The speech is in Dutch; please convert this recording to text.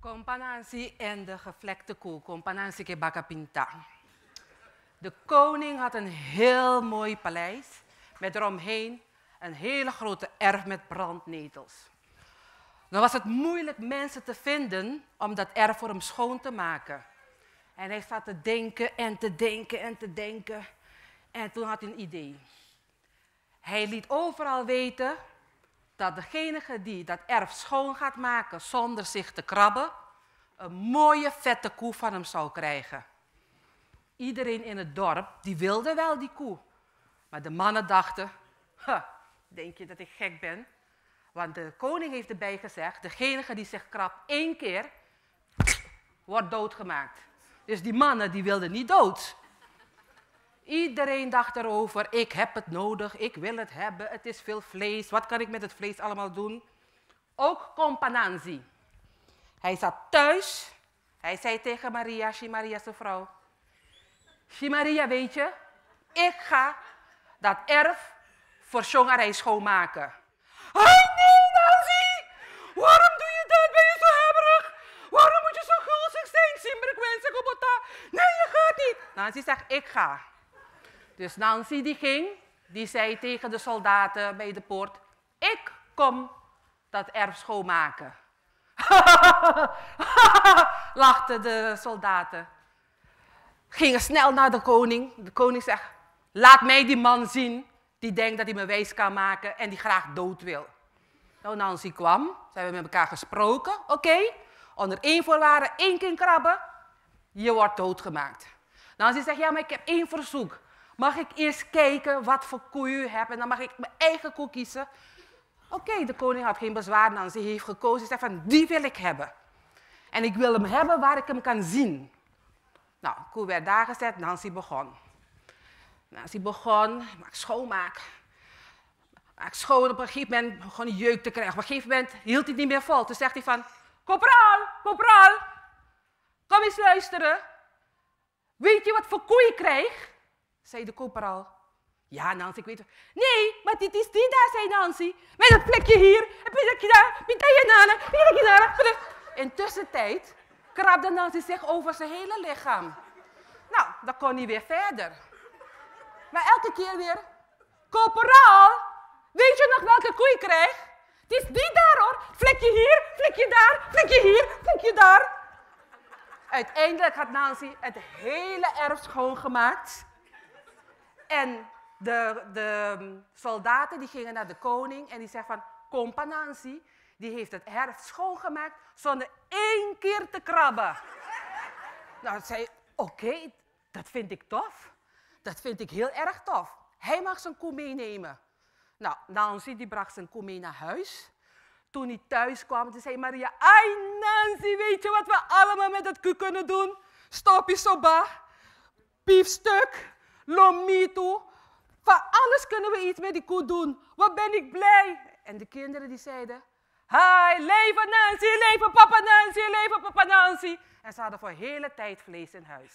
Companansi en de gevlekte koe, Companansi ke Bakapinta. De koning had een heel mooi paleis met eromheen een hele grote erf met brandnetels. Dan was het moeilijk mensen te vinden om dat erf voor hem schoon te maken. En hij zat te denken en te denken en te denken. En toen had hij een idee. Hij liet overal weten dat degene die dat erf schoon gaat maken zonder zich te krabben, een mooie vette koe van hem zou krijgen. Iedereen in het dorp die wilde wel die koe. Maar de mannen dachten, denk je dat ik gek ben? Want de koning heeft erbij gezegd, degene die zich krabt één keer, wordt doodgemaakt. Dus die mannen die wilden niet dood. Iedereen dacht erover, ik heb het nodig, ik wil het hebben, het is veel vlees, wat kan ik met het vlees allemaal doen? Ook Compananzi. Hij zat thuis, hij zei tegen Maria, Maria zijn vrouw, Maria, weet je, ik ga dat erf voor Shongarij schoonmaken. Hé, nee, Nancy! Waarom doe je dat? Ben je zo hebberig? Waarom moet je zo gulzig zijn? Simbrek wensen, Nee, je gaat niet. Nancy zegt, ik ga. Dus Nancy die ging, die zei tegen de soldaten bij de poort, ik kom dat erf schoonmaken. lachten de soldaten. Gingen snel naar de koning. De koning zegt, laat mij die man zien die denkt dat hij me wijs kan maken en die graag dood wil. Nou, Nancy kwam, ze hebben met elkaar gesproken. Oké, onder één voorwaarde, één keer krabben, je wordt doodgemaakt. Nancy zegt, ja, maar ik heb één verzoek. Mag ik eerst kijken wat voor koe u hebt en dan mag ik mijn eigen koe kiezen? Oké, de koning had geen bezwaar, Nancy heeft gekozen. Ze zei van, die wil ik hebben. En ik wil hem hebben waar ik hem kan zien. Nou, de koe werd daar gezet, Nancy begon. Nancy begon, maak schoonmaak. Maak schoon, op een gegeven moment begon jeuk te krijgen. Op een gegeven moment hield hij het niet meer vol. Toen zegt hij van, corporaal, kom eens luisteren. Weet je wat voor koe je krijgt? Zei de corporaal. Ja, Nancy, ik weet het. Nee, maar dit is die daar, zei Nancy. Met dat plekje hier, een plekje daar, met je nana, een plekje daar. Intussen tijd krabde Nancy zich over zijn hele lichaam. Nou, dan kon hij weer verder. Maar elke keer weer, corporaal, weet je nog welke koe je krijgt? Het is die daar hoor, vlekje hier, vlekje daar, vlekje hier, vlekje daar. Uiteindelijk had Nancy het hele erf schoongemaakt. En de, de soldaten die gingen naar de koning en die zeggen van, Nancy, die heeft het erf schoongemaakt zonder één keer te krabben. Nou, zei oké, dat vind ik tof. Dat vind ik heel erg tof. Hij mag zijn koe meenemen. Nou, Nancy die bracht zijn koe mee naar huis. Toen hij thuis kwam, zei Maria, ai Nancy, weet je wat we allemaal met dat koe kunnen doen? Stopje soba, biefstuk, lomito. Van alles kunnen we iets met die koe doen. Wat ben ik blij. En de kinderen die zeiden, Hi, leven Nancy, leven papa Nancy, leven papa Nancy. En ze hadden voor hele tijd vlees in huis.